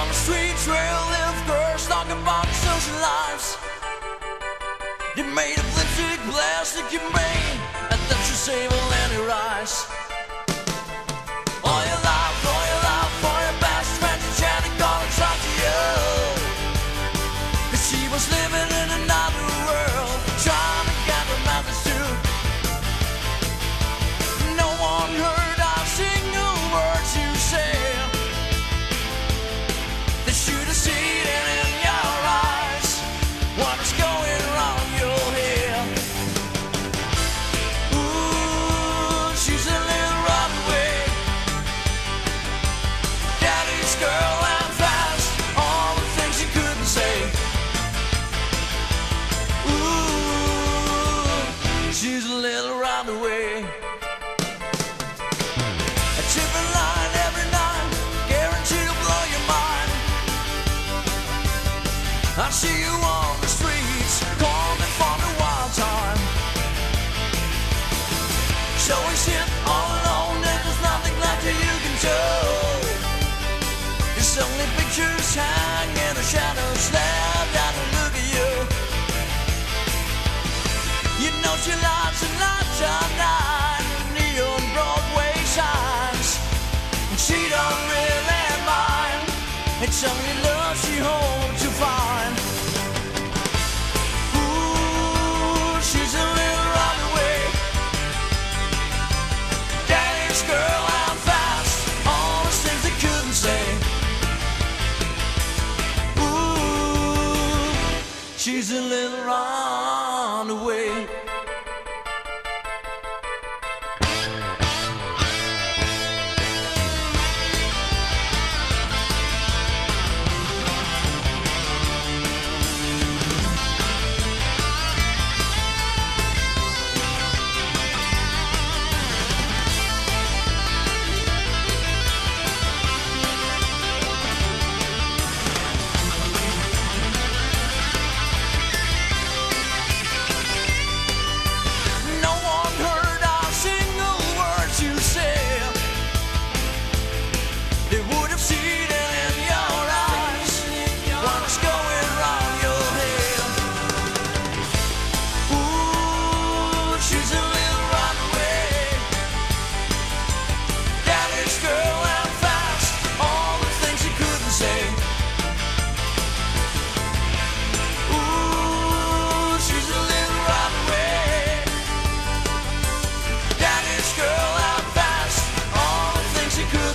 On the streets where live, girls talking about social lives. You made of lipstick, plastic, you made. I see you on the streets, calling for time. So we sit all alone and there's nothing left you. It's only pictures hanging, the shadows to look at you. You know she and night, neon Broadway and she don't really mind. It's only love. She's a little runaway.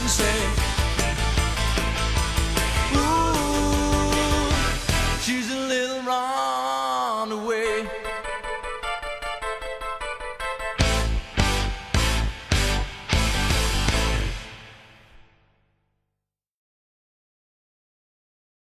and say, Ooh, she's a little runaway.